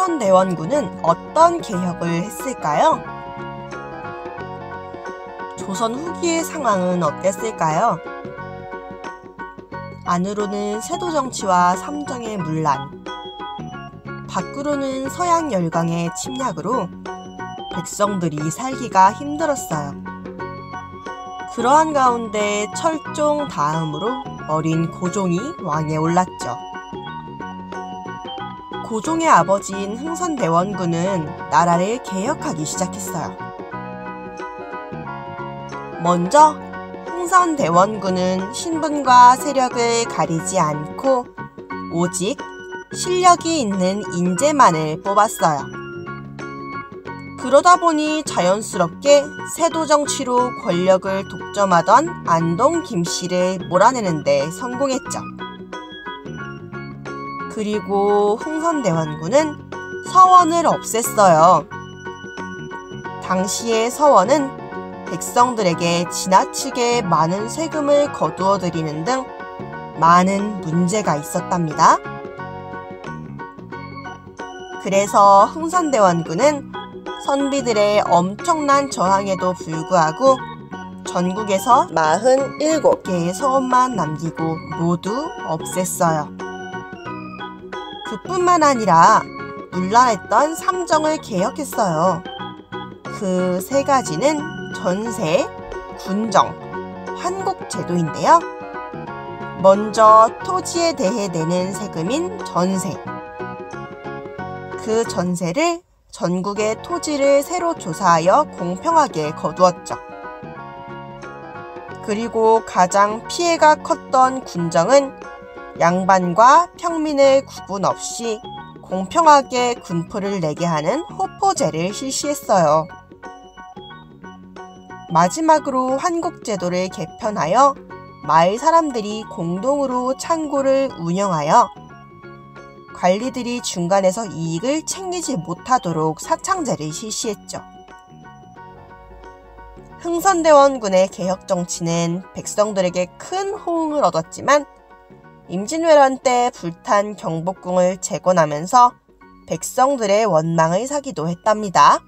흥선대원군은 어떤 개혁을 했을까요? 조선 후기의 상황은 어땠을까요? 안으로는 세도 정치와 삼정의 문란, 밖으로는 서양 열강의 침략으로 백성들이 살기가 힘들었어요. 그러한 가운데 철종 다음으로 어린 고종이 왕에 올랐죠. 고종의 아버지인 흥선대원군은 나라를 개혁하기 시작했어요. 먼저 흥선대원군은 신분과 세력을 가리지 않고 오직 실력이 있는 인재만을 뽑았어요. 그러다 보니 자연스럽게 세도 정치로 권력을 독점하던 안동 김씨를 몰아내는데 성공했죠. 그리고 흥선대원군은 서원을 없앴어요. 당시의 서원은 백성들에게 지나치게 많은 세금을 거두어 들이는 등 많은 문제가 있었답니다. 그래서 흥선대원군은 선비들의 엄청난 저항에도 불구하고 전국에서 47개의 서원만 남기고 모두 없앴어요. 그뿐만 아니라 문란했던 삼정을 개혁했어요. 그 세 가지는 전세, 군정, 환곡 제도인데요. 먼저 토지에 대해 내는 세금인 전세. 그 전세를 전국의 토지를 새로 조사하여 공평하게 거두었죠. 그리고 가장 피해가 컸던 군정은 양반과 평민의 구분 없이 공평하게 군포를 내게 하는 호포제를 실시했어요. 마지막으로 환국제도를 개편하여 마을 사람들이 공동으로 창고를 운영하여 관리들이 중간에서 이익을 챙기지 못하도록 사창제를 실시했죠. 흥선대원군의 개혁 정치는 백성들에게 큰 호응을 얻었지만 임진왜란 때 불탄 경복궁을 재건하면서 백성들의 원망을 사기도 했답니다.